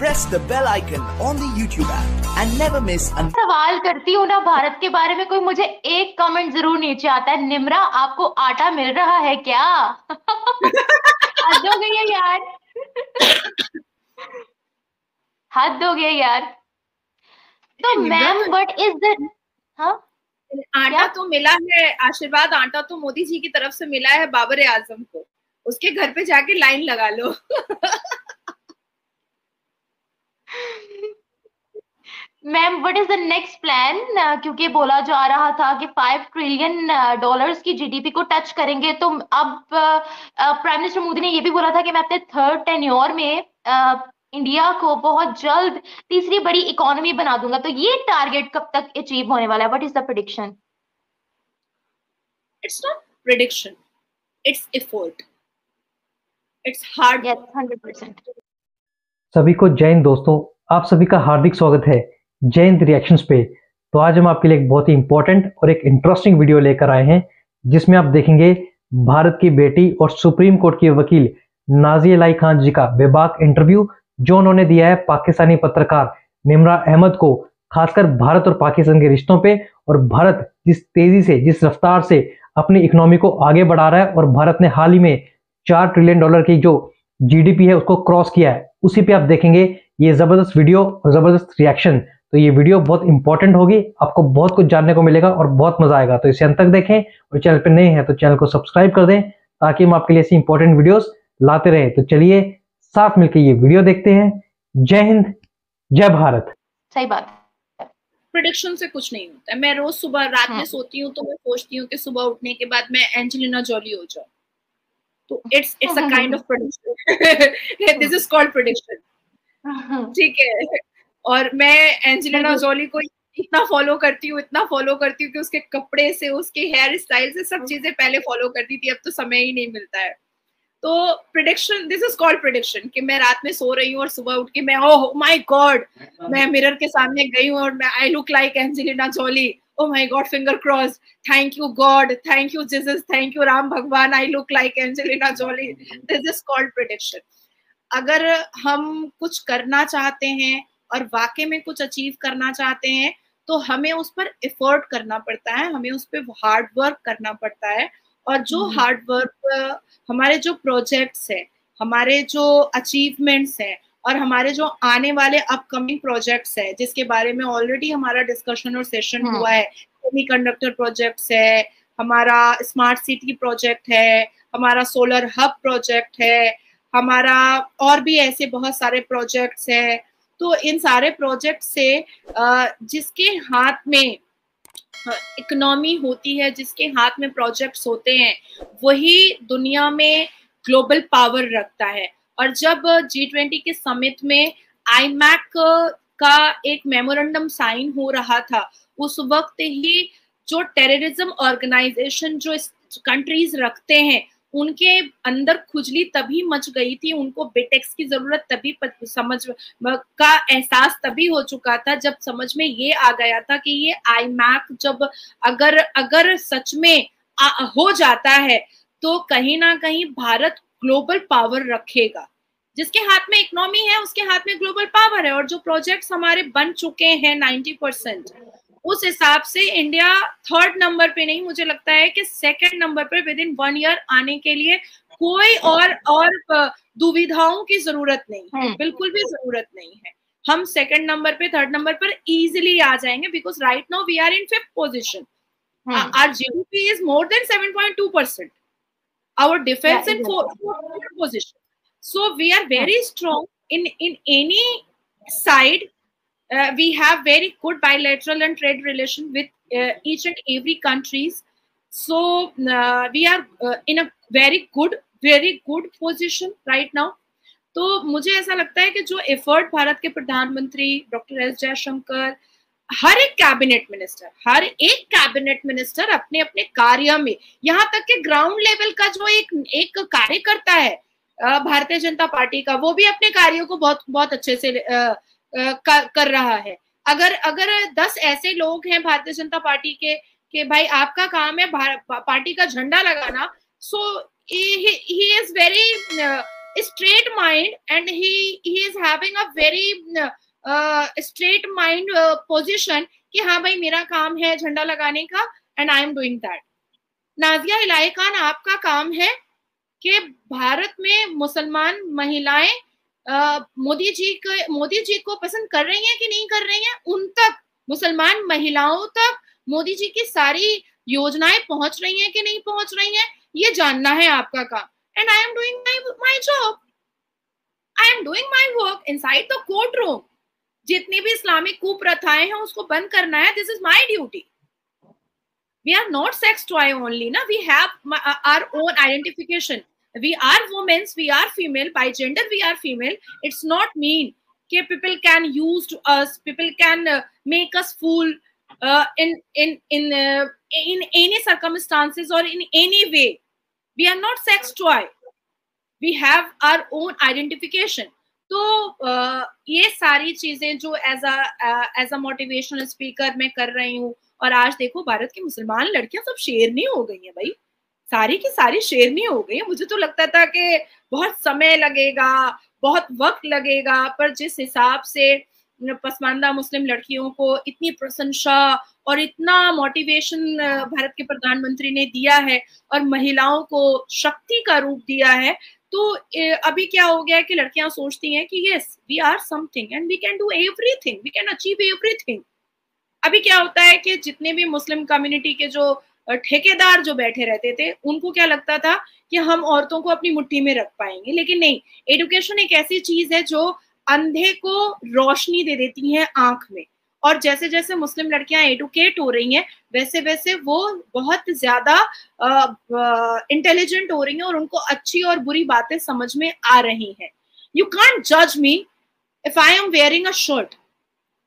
press the bell icon on the YouTube app and never miss an सवाल करती हूँ ना भारत के बारे में कोई मुझे एक कमेंट ज़रूर नीचे आता है। निम्रा आपको आटा मिल रहा है क्या? हद हो गई है यार। हद हो गई यार। तो मैम व्हाट इज़ द हाँ? आटा क्या? तो मिला है आशीर्वाद आटा तो मोदी जी की तरफ़ से मिला है बाबर आज़म को। उसके घर पे जाके लाइन लगा लो। Ma'am what is the next plan क्योंकि बोला जा रहा था कि फाइव ट्रिलियन डॉलर्स की जीडीपी को टच करेंगे तो अब प्राइम मिनिस्टर मोदी ने ये भी बोला था कि मैं अपने थर्ड टेन्योर में uh, इंडिया को बहुत जल्द तीसरी बड़ी इकोनॉमी बना दूँगा। तो ये टारगेट कब तक अचीव होने वाला है? What is the prediction it's not prediction it's effort it's hard yes hundred percent सभी को जय हिंद दोस्तों। आप सभी का हार्दिक स्वागत है जय हिंद रिएक्शंस पे। तो आज हम आपके लिए एक बहुत ही इंपॉर्टेंट और एक इंटरेस्टिंग वीडियो लेकर आए हैं, जिसमें आप देखेंगे भारत की बेटी और सुप्रीम कोर्ट की वकील नाजी अलाई खान जी का बेबाक इंटरव्यू जो उन्होंने दिया है पाकिस्तानी पत्रकार निमरा अहमद को, खासकर भारत और पाकिस्तान के रिश्तों पर और भारत जिस तेज़ी से, जिस रफ्तार से अपनी इकोनॉमी को आगे बढ़ा रहा है, और भारत ने हाल ही में चार ट्रिलियन डॉलर की जो जीडीपी है, उसको क्रॉस किया है। उसी पे आप देखेंगे ये ज़बरदस्त वीडियो और ज़बरदस्त रिएक्शन तो ये वीडियो बहुत इंपॉर्टेंट होगी आपको बहुत कुछ जानने को मिलेगा और बहुत मज़ा आएगा। तो इसे अंत तक देखें और चैनल पे नए हैं तो चैनल को सब्सक्राइब कर दें ताकि हम आपके लिए ऐसी इंपॉर्टेंट वीडियोस लाते रहे। तो चलिए साथ मिलकर ये वीडियो देखते हैं। जय हिंद जय भारत। सही बात। प्रिडिक्शन से कुछ नहीं होता है। मैं रोज सुबह रात में हाँ। सोती हूँ तो मैं सोचती हूँ कि सुबह उठने के बाद मैं एंजेलिना जॉली हो जाऊँ। तो it's it's a kind of prediction this is called prediction ठीक है? और मैं एंजेलिना। जॉली को इतना फॉलो करती हूँ इतना फॉलो करती हूँ कि उसके कपड़े से उसके हेयर स्टाइल से सब चीज़ें पहले फॉलो करती थी अब तो समय ही नहीं मिलता है। तो prediction this is called prediction कि मैं रात में सो रही हूँ और सुबह उठ के मैं ओह माय गॉड मैं मिरर के सामने गई हूँ और मैं I look like Angelina Jolie oh my god finger cross thank you god thank you Jesus thank you Ram भगवान I look like Angelina Jolie this is called prediction अगर हम कुछ करना चाहते हैं और वाकई में कुछ अचीव करना चाहते हैं तो हमें उस पर एफर्ट करना पड़ता है हमें उस पर हार्ड वर्क करना पड़ता है। और जो हम्म। हार्ड वर्क हमारे जो प्रोजेक्ट्स हैं हमारे जो अचीवमेंट्स हैं और हमारे जो आने वाले अपकमिंग प्रोजेक्ट्स है जिसके बारे में ऑलरेडी हमारा डिस्कशन और सेशन हम्म। हुआ है सेमी कंडक्टर प्रोजेक्ट्स है हमारा स्मार्ट सिटी प्रोजेक्ट है हमारा सोलर हब प्रोजेक्ट है हमारा और भी ऐसे बहुत सारे प्रोजेक्ट्स हैं तो इन सारे प्रोजेक्ट से जिसके हाथ में इकोनॉमी होती है जिसके हाथ में प्रोजेक्ट्स होते हैं वही दुनिया में ग्लोबल पावर रखता है और जब जी ट्वेंटी के समिट में आईमैक का एक मेमोरेंडम साइन हो रहा था उस वक्त ही जो टेररिज्म ऑर्गेनाइजेशन जो कंट्रीज़ रखते हैं उनके अंदर खुजली तभी मच गई थी उनको बिटेक्स की ज़रूरत तभी समझ का एहसास तभी हो चुका था जब समझ में ये आ गया था कि ये आईमैक जब अगर अगर सच में आ, हो जाता है तो कहीं ना कहीं भारत ग्लोबल पावर रखेगा। जिसके हाथ में इकोनॉमी है उसके हाथ में ग्लोबल पावर है और जो प्रोजेक्ट्स हमारे बन चुके हैं 90 परसेंट उस हिसाब से इंडिया थर्ड नंबर पे नहीं मुझे लगता है कि सेकंड नंबर पे विद इन वन ईयर आने के लिए कोई और और दुविधाओं की ज़रूरत नहीं है। हम्म। बिल्कुल भी ज़रूरत नहीं है। हम सेकंड नंबर पे थर्ड नंबर पर इजीली आ जाएँगे because right now we are in fifth position our GDP is more than 7.2 percent. Our defense Yeah, fourth fourth position. So we are very strong in in any side. Uh, we have very good bilateral and trade relation with uh, each and every countries. So uh, we are uh, in a very good, very good position right now. तो मुझे ऐसा लगता है कि जो effort Bharat के प्रधानमंत्री doctor S Jaishankar हर एक कैबिनेट मिनिस्टर हर एक कैबिनेट मिनिस्टर अपने अपने कार्य में यहाँ तक कि ग्राउंड लेवल का जो एक एक कार्य करता है भारतीय जनता पार्टी का वो भी अपने कार्यों को बहुत बहुत अच्छे से अ, अ, कर, रहा है। अगर अगर दस ऐसे लोग हैं भारतीय जनता पार्टी के कि भाई आपका काम है पार्टी का झंडा लगाना so he is very straight mind and he he is having a very mind position कि हाँ भाई मेरा काम है झंडा लगाने का and I am doing that Nazia Ilahi Khan, आपका काम है कि भारत में मुसलमान महिलाएँ मोदी जी को, मोदी जी को पसंद कर रही हैं कि नहीं कर रही हैं? उन तक, मुसलमान महिलाओं तक मोदी जी की सारी योजनाएँ पहुँच रही हैं कि नहीं पहुँच रही हैं? ये जानना है आपका काम. And I am doing my job I am doing my work inside the court room जितनी भी इस्लामिक कुप्रथाएँ हैं, उसको बंद करना है। This is my duty we are not sex try only ना? We have our own identification we are womens we are female by gender we are female it's not mean के people can use to us people can make us fool in any circumstances और in any way we are not sex try we have our own identification तो ये सारी चीज़ें जो as a as a motivational speaker मैं कर रही हूँ, और आज देखो भारत की मुसलमान लड़कियाँ सब शेरनी हो गई हैं भाई। सारी की सारी शेरनी हो गई मुझे तो लगता था कि बहुत समय लगेगा, बहुत वक्त लगेगा, पर जिस हिसाब से पसमानदा मुस्लिम लड़कियों को इतनी प्रशंसा और इतना मोटिवेशन भारत के प्रधानमंत्री ने दिया है और महिलाओं को शक्ति का रूप दिया है तो अभी क्या हो गया है कि लड़कियाँ सोचती हैं कि yes we are something and we can do everything we can achieve everything अभी क्या होता है कि जितने भी मुस्लिम कम्युनिटी के जो ठेकेदार जो बैठे रहते थे, उनको क्या लगता था कि हम औरतों को अपनी मुट्ठी में रख पाएँगे? लेकिन नहीं एडुकेशन एक ऐसी चीज़ है जो अंधे को रोशनी दे देती है आँख में। और जैसे जैसे मुस्लिम लड़कियाँ एडुकेट हो रही हैं वैसे वैसे वो बहुत ज़्यादा इंटेलिजेंट हो रही हैं और उनको अच्छी और बुरी बातें समझ में आ रही हैं। यू कांट जज me if I am wearing a shirt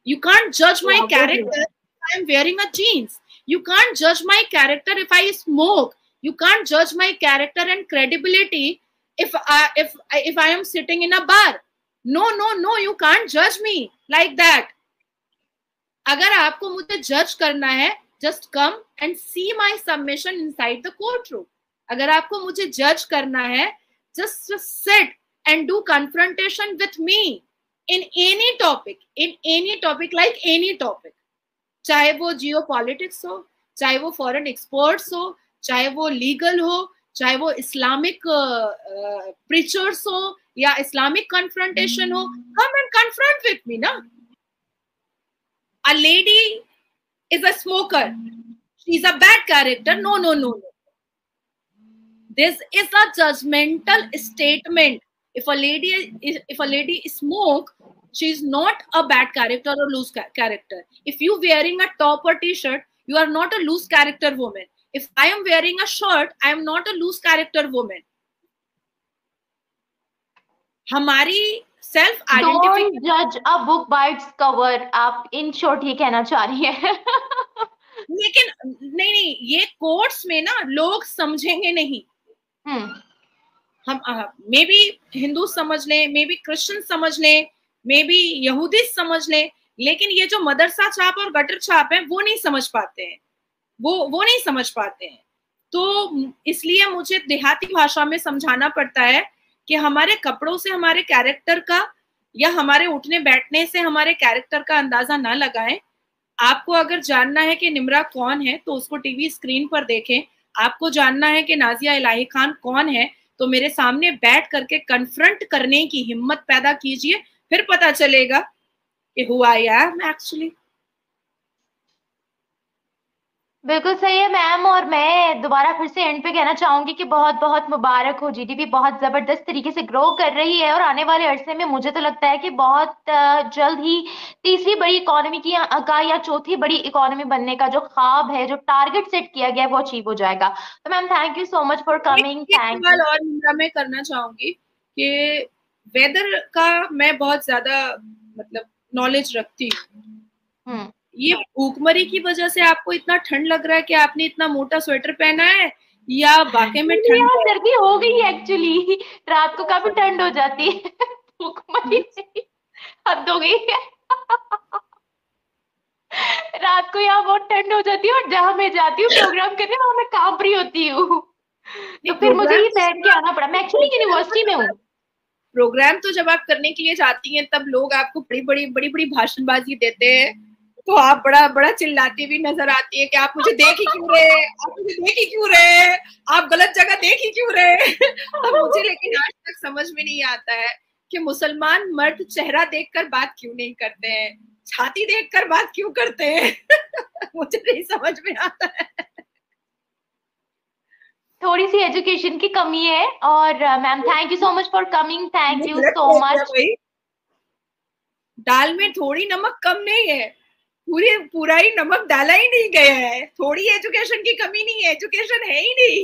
you can't जज my character I am wearing a jeans you can't जज my character if I smoke you can't जज my character and credibility if if if I am sitting in a bar no no no you can't जज me like that अगर आपको मुझे जज करना है just come and see my submission inside the court room अगर आपको मुझे जज करना है just set and do confrontation with me in any topic in any topic like any topic चाहे वो जियो पॉलिटिक्स हो चाहे वो फॉरेन एक्सपोर्ट्स हो चाहे वो लीगल हो चाहे वो इस्लामिक प्रीचर्स uh, हो या इस्लामिक कन्फ्रंटेशन हो come and confront with me ना। a lady is a smoker she's a bad character no no no no this is a judgmental statement if a lady if a lady smoke she's not a bad character or loose character if you wearing a top or t-shirt you are not a loose character woman if i am wearing a shirt i am not a loose character woman हमारी self identification जज a book by its cover आप in short ये कहना चाह रही है। लेकिन नहीं नहीं ये कोर्ट्स में ना लोग समझेंगे नहीं। हम्म। हम मे बी हिंदू समझ लें मे बी क्रिश्चियन समझ लें मे बी यहूदी समझ लें लेकिन ये जो मदरसा छाप और गटर छाप है वो नहीं समझ पाते हैं। वो वो नहीं समझ पाते हैं। तो इसलिए मुझे देहाती भाषा में समझाना पड़ता है कि हमारे कपड़ों से हमारे कैरेक्टर का या हमारे उठने बैठने से हमारे कैरेक्टर का अंदाज़ा ना लगाएँ। आपको अगर जानना है कि निमरा कौन है तो उसको टीवी स्क्रीन पर देखें। आपको जानना है कि नाजिया इलाही खान कौन है तो मेरे सामने बैठ करके कन्फ्रंट करने की हिम्मत पैदा कीजिए, फिर पता चलेगा कि हुआ आई एम एक्चुअली बिल्कुल सही है मैम और मैं दोबारा फिर से एंड पे कहना चाहूँगी कि बहुत बहुत मुबारक हो जीडीपी बहुत ज़बरदस्त तरीके से ग्रो कर रही है और आने वाले अरसे में मुझे तो लगता है कि बहुत जल्द ही तीसरी बड़ी इकोनॉमी की का या चौथी बड़ी इकोनॉमी बनने का जो ख्वाब है जो टारगेट सेट किया गया है वो अचीव हो जाएगा। तो ma'am thank you so much for coming thank you और मैं करना चाहूँगी कि वेदर का मैं बहुत ज़्यादा मतलब नॉलेज रखती हूँ। हम्म। ये भूखमरी की वजह से आपको इतना ठंड लग रहा है कि आपने इतना मोटा स्वेटर पहना है? या वाकई में ठंड सर्दी हो गई एक्चुअली रात को काफ़ी ठंड हो जाती है। भूखमरी से हद हो गई है। रात को यहाँ बहुत ठंड हो जाती है और जहाँ मैं जाती हूँ प्रोग्राम करने वहाँ मैं काँप रही होती हूँ। तो फिर मुझे ये पहन के आना पड़ा। मैं एक्चुअली यूनिवर्सिटी में हूँ। प्रोग्राम तो जब आप करने के लिए जाती हैं तब लोग आपको बड़ी बड़ी बड़ी बड़ी भाषणबाजी देते हैं। तो आप बड़ा बड़ा चिल्लाती भी नज़र आती है कि आप मुझे देख ही क्यों रहे आप मुझे देख ही क्यों रहे आप गलत जगह देख ही क्यों रहे तो मुझे लेकिन आज तक समझ में नहीं आता है कि मुसलमान मर्द चेहरा देखकर बात क्यों नहीं करते हैं? छाती देखकर बात क्यों करते हैं? मुझे नहीं समझ में आता है। थोड़ी सी एजुकेशन की कमी है और ma'am thank you so much for coming thank you so much दाल में थोड़ी नमक कम नहीं है। पूरी पूरा ही नमक डाला ही नहीं गया है। थोड़ी एजुकेशन की कमी नहीं है एजुकेशन है ही नहीं।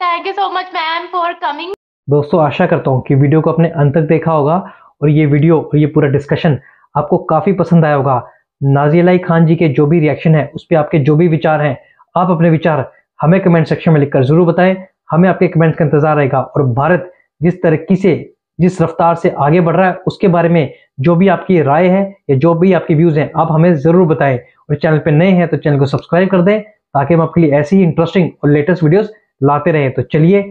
Thank you so much ma'am for coming दोस्तों आशा करता हूँ कि वीडियो को अपने अंत तक देखा होगा और ये वीडियो और ये पूरा डिस्कशन आपको काफ़ी पसंद आया होगा। नाजियालाई खान जी के जो भी रिएक्शन है उस पर आपके जो भी विचार हैं आप अपने विचार हमें कमेंट सेक्शन में लिखकर ज़रूर बताएँ। हमें आपके कमेंट्स का इंतज़ार रहेगा और भारत जिस तरक्की से जिस रफ्तार से आगे बढ़ रहा है, उसके बारे में जो भी आपकी राय है या जो भी आपके व्यूज़ हैं, आप हमें ज़रूर बताएँ। और चैनल पर नए हैं तो चैनल को सब्सक्राइब कर दें ताकि हम आपके लिए ऐसी इंटरेस्टिंग और लेटेस्ट वीडियोस लाते रहें। तो चलिए,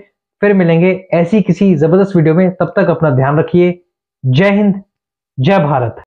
फिर मिलेंगे ऐसी किसी ज़बरदस्त वीडियो में। तब तक अपना ध्यान रखिए। जय हिंद, जय भारत।